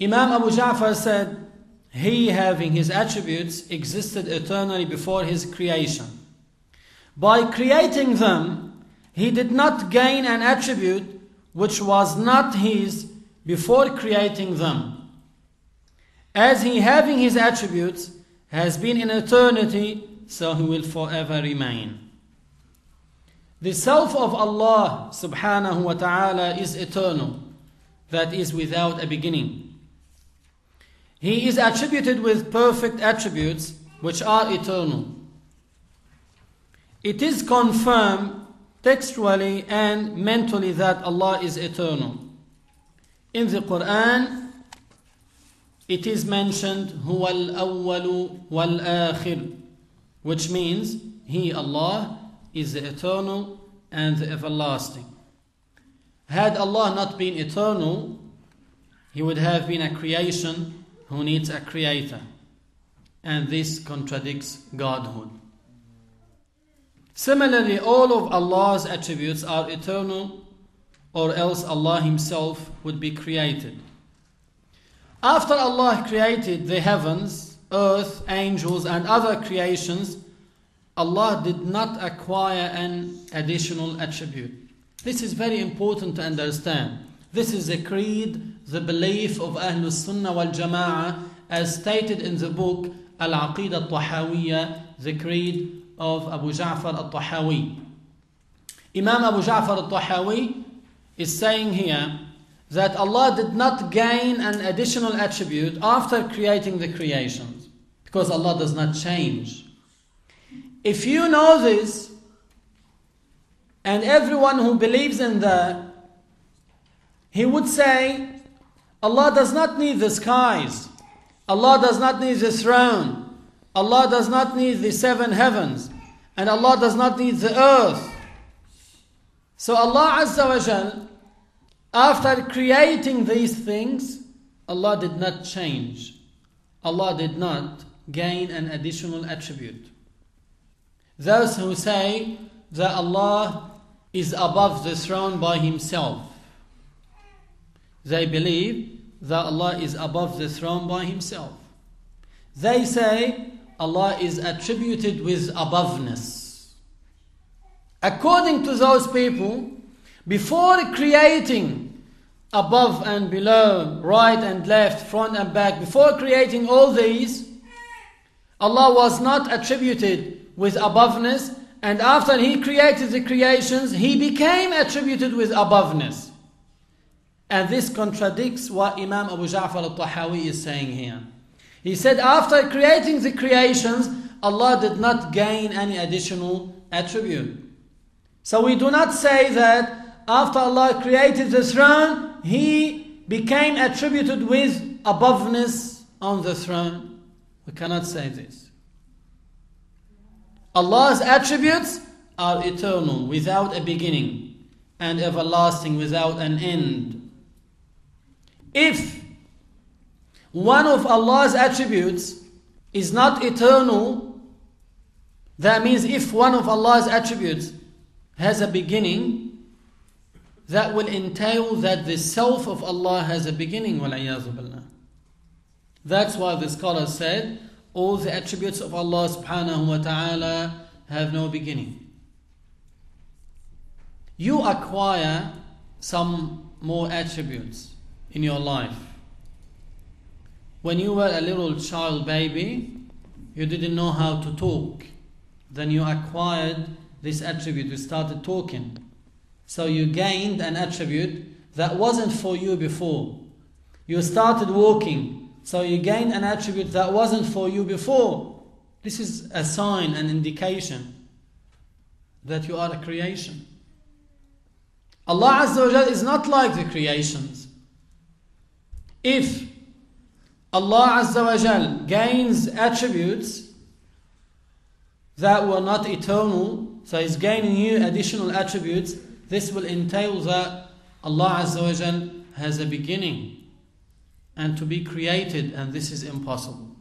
Imam Abu Ja'far said, He having his attributes existed eternally before his creation. By creating them, he did not gain an attribute which was not his before creating them. As he having his attributes has been in eternity, so he will forever remain. The self of Allah subhanahu wa ta'ala is eternal, that is without a beginning. He is attributed with perfect attributes which are eternal. It is confirmed textually and mentally that Allah is eternal. In the Quran, it is mentioned هو الأول والآخر which means He, Allah, is the eternal and the everlasting. Had Allah not been eternal, He would have been a creation who needs a creator. And this contradicts Godhood. Similarly, all of Allah's attributes are eternal, or else Allah Himself would be created. After Allah created the heavens, earth, angels, and other creations, Allah did not acquire an additional attribute. This is very important to understand. This is the creed, the belief of Ahlul Sunnah wal Jama'ah as stated in the book Al-Aqidah al-Tahawiyya, the creed of Abu Ja'far al-Tahawi. Imam Abu Ja'far al-Tahawi is saying here that Allah did not gain an additional attribute after creating the creations because Allah does not change. If you know this, and everyone who believes in that, he would say, Allah does not need the skies. Allah does not need the throne. Allah does not need the seven heavens. And Allah does not need the earth. So Allah Azza wa Jal, after creating these things, Allah did not change. Allah did not gain an additional attribute. Those who say that Allah is above the throne by Himself. They believe that Allah is above the throne by Himself. They say Allah is attributed with aboveness. According to those people, before creating above and below, right and left, front and back, before creating all these, Allah was not attributed with aboveness, and after he created the creations, he became attributed with aboveness. And this contradicts what Imam Abu Ja'far al-Tahawi is saying here. He said after creating the creations, Allah did not gain any additional attribute. So we do not say that after Allah created the throne, He became attributed with aboveness on the throne. We cannot say this. Allah's attributes are eternal, without a beginning, and everlasting, without an end. If one of Allah's attributes is not eternal, that means if one of Allah's attributes has a beginning, that will entail that the self of Allah has a beginning. That's why the scholar said all the attributes of Allah subhanahu wa ta'ala have no beginning. You acquire some more attributes in your life. When you were a little child baby, you didn't know how to talk. Then you acquired this attribute, you started talking. So you gained an attribute that wasn't for you before. You started walking, so you gained an attribute that wasn't for you before. This is a sign, an indication that you are a creation. Allah Azza wa is not like the creations. If Allah Azza wa Jal gains attributes that were not eternal, so He's gaining you additional attributes, this will entail that Allah Azza wa Jal has a beginning and to be created, and this is impossible.